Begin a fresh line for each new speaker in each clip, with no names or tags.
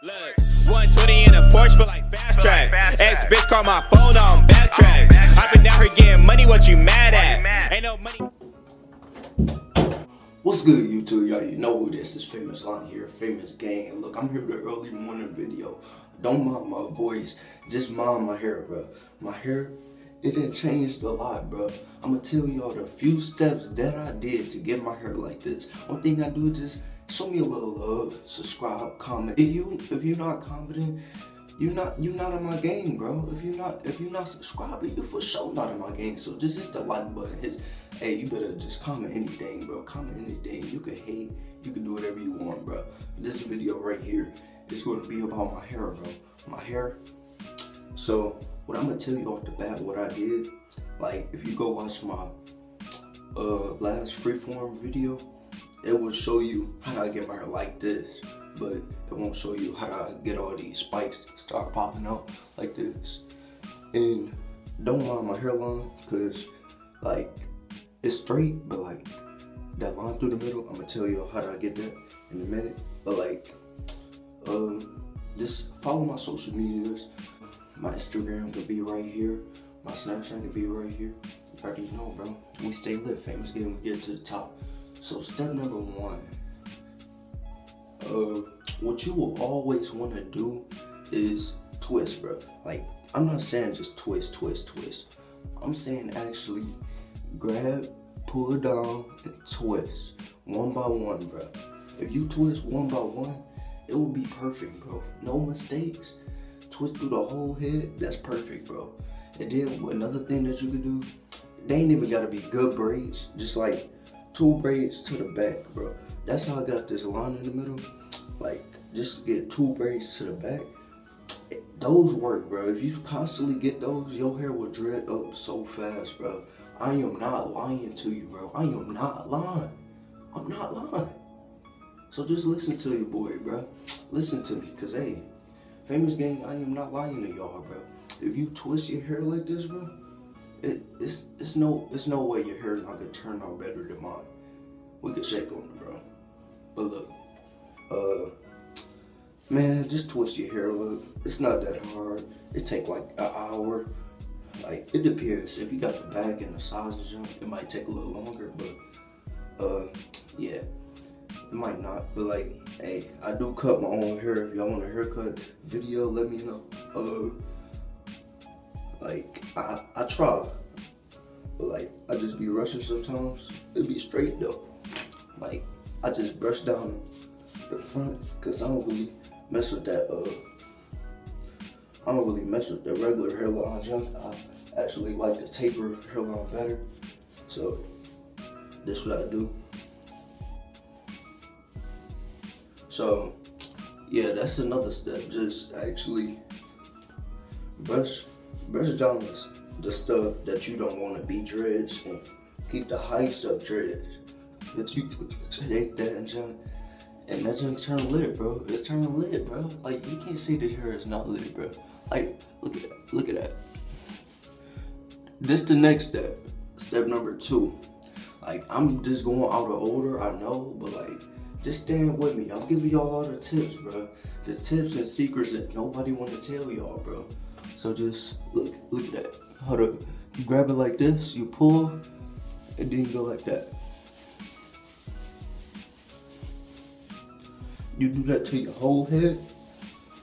Look, 120 in a Porsche for like fast track. Ex bitch call my phone on backtrack. I've been down here getting money, what you mad at? Ain't no money.
What's good, YouTube? Y'all, you know who this is. Famous Lon here, Famous Gang. Look, I'm here with an early morning video. Don't mind my voice, just mind my hair, bro. My hair, it didn't change a lot, bro. I'm gonna tell y'all the few steps that I did to get my hair like this. One thing I do is just show me a little love, subscribe, comment. If you if you're not confident, you're not you're not in my game, bro. If you're not if you're not subscribing, you're for sure not in my game. So just hit the like button. Hey, you better just comment anything, bro. Comment anything. You can hate, you can do whatever you want, bro. This video right here is going to be about my hair, bro. My hair. So what I'm gonna tell you off the bat, what I did, like if you go watch my uh last freeform video, it will show you how I get my hair like this, but it won't show you how I get all these spikes start popping out like this. And don't mind my hairline, cause like it's straight, but like that line through the middle, I'm gonna tell you how I get that in a minute. But like, uh, just follow my social medias. My Instagram could be right here. My Snapchat could be right here. You already know, bro. We stay lit, famous game, we get to the top. So step number one, uh, what you will always want to do is twist, bro. Like, I'm not saying just twist, twist, twist. I'm saying actually grab, pull down, and twist one by one, bro. If you twist one by one, it will be perfect, bro. No mistakes. Twist through the whole head, that's perfect, bro. And then another thing that you can do, they ain't even gotta be good braids, just like two braids to the back, bro. That's how I got this line in the middle. Like, just get two braids to the back. Those work, bro. If you constantly get those, your hair will dread up so fast, bro. I am not lying to you, bro. I am not lying. I'm not lying. So just listen to your boy, bro. Listen to me, cause hey, famous gang, I am not lying to y'all, bro. If you twist your hair like this, bro, it, it's it's no it's no way your hair not gonna turn out better than mine. We could shake on it, bro. But look, uh, man, just twist your hair. Look, it's not that hard. It take like an hour. Like it depends. If you got the back and the size and jump, it might take a little longer. But uh, yeah, it might not. But like, hey, I do cut my own hair. If y'all want a haircut video, let me know. Uh. Like I, I try, but like I just be rushing sometimes. It be straight though. Like I just brush down the front because I don't really mess with that. Uh, I don't really mess with the regular hairline junk. I actually like the taper hairline better. So this what I do. So yeah, that's another step. Just actually brush brush down the stuff that you don't want to be dreads and keep the high stuff dreads. But you take that and junk, and that junk turn lit, bro. It's turning lit, bro. Like you can't see this hair is not lit, bro. Like look at that. Look at that. This the next step. Step number two. Like I'm just going out of order, I know, but like just stand with me. I'm giving y'all all the tips, bro. The tips and secrets that nobody want to tell y'all, bro. So just look, look at that. How to you grab it like this, you pull, and then you go like that. You do that to your whole head.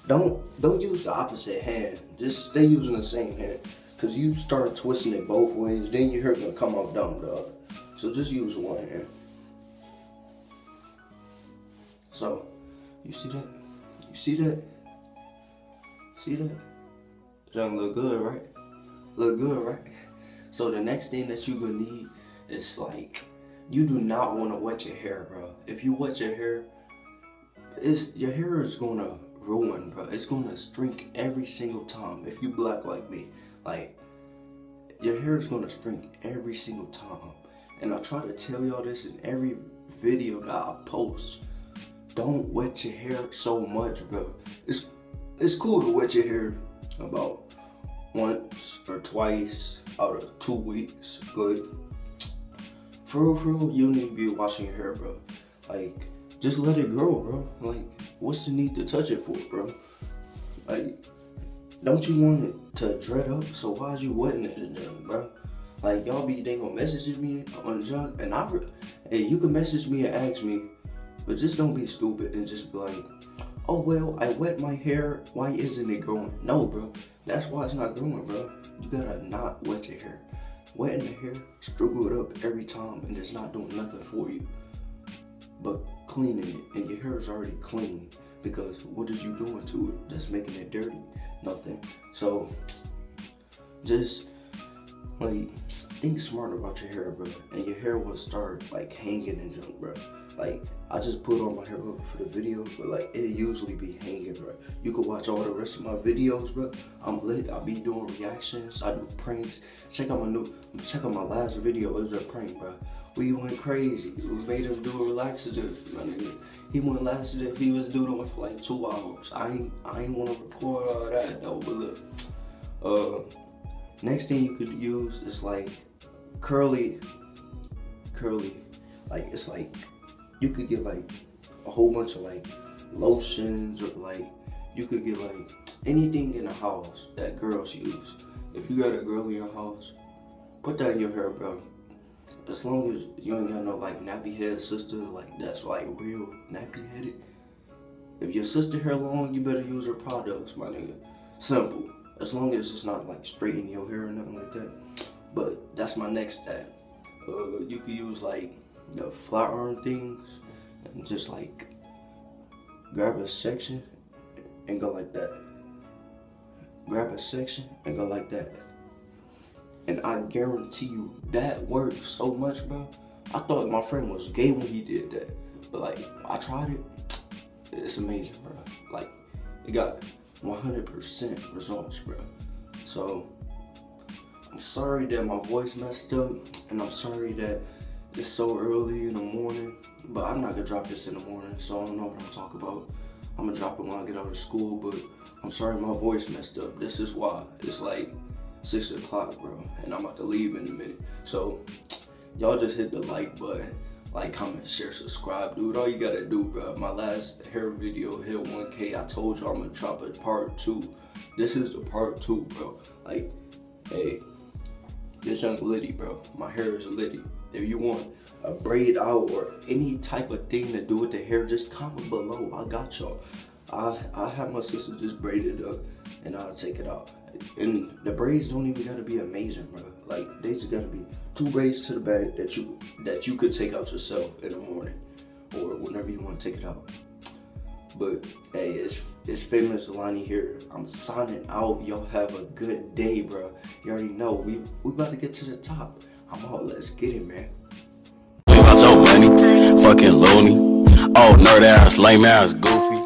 Don't don't use the opposite hand. Just stay using the same hand. Cause you start twisting it both ways, then your hair gonna come off the other. So just use one hand. So, you see that? You see that? See that? Junk look good, right? Look good, right? So the next thing that you gonna need is like, you do not want to wet your hair, bro. If you wet your hair, it's your hair is gonna ruin, bro. It's gonna shrink every single time. If you black like me, like your hair is gonna shrink every single time. And I try to tell y'all this in every video that I post. Don't wet your hair so much, bro. It's it's cool to wet your hair about once or twice out of two weeks, Good. for real, for real, you need to be washing your hair, bro. Like, just let it grow, bro. Like, what's the need to touch it for, bro? Like, don't you want it to dread up? So why's you wetting it bro? Like y'all be they gonna message me on the junk, and I, hey, you can message me and ask me, but just don't be stupid and just be like, oh well, I wet my hair. Why isn't it growing? No, bro. That's why it's not growing, bro. You gotta not wet your hair. Wetting the hair, struggle it up every time, and it's not doing nothing for you. But cleaning it, and your hair is already clean because what is you doing to it that's making it dirty? Nothing. So just like think smart about your hair, bro. And your hair will start like hanging and junk, bro. Like I just put on my hair for the video, but like it usually be hanging, bro. You can watch all the rest of my videos, bro. I'm lit. I be doing reactions. I do pranks. Check out my new. Check out my last video. It was a prank, bro. We went crazy. We made him do a relaxative, my nigga. He went laxative. He was doing it for like two hours. I ain't. I ain't want to record all that though. But look, uh, next thing you could use is like curly, curly. Like it's like you could get like a whole bunch of like lotions or like you could get like anything in the house that girls use. If you got a girl in your house, put that in your hair, bro. As long as you ain't got no like nappy head sister, like that's like real nappy headed. If your sister hair long, you better use her products, my nigga. Simple. As long as it's not like straightening your hair or nothing like that. But that's my next step. Uh, you could use like the flat iron things and just like grab a section and go like that. Grab a section and go like that. And I guarantee you that works so much, bro. I thought my friend was gay when he did that. But like I tried it. It's amazing, bro. Like it got 100% results, bro. So I'm sorry that my voice messed up and I'm sorry that it's so early in the morning, but I'm not gonna drop this in the morning, so I don't know what I'm talking about. I'm gonna drop it when I get out of school, but I'm sorry my voice messed up. This is why. It's like six o'clock, bro, and I'm about to leave in a minute. So y'all just hit the like button, like, comment, share, subscribe, dude. All you gotta do, bro. My last hair video hit 1K. I told you I'm gonna drop a part two. This is the part two, bro. Like, hey, this young Liddy, bro. My hair is Liddy. If you want a braid out or any type of thing to do with the hair, just comment below. I got y'all. I I have my sister just braid it up and I'll take it out. And the braids don't even gotta be amazing, bro. Like they just gotta be two braids to the back that you that you could take out yourself in the morning or whenever you want to take it out. But hey, it's it's famous Lonnie here. I'm signing out. Y'all have a good day, bro. You already know we we about to get to the top. I'm out. Let's get it, man.
About your money, fucking loony. Oh, nerd ass, lame ass, goofy.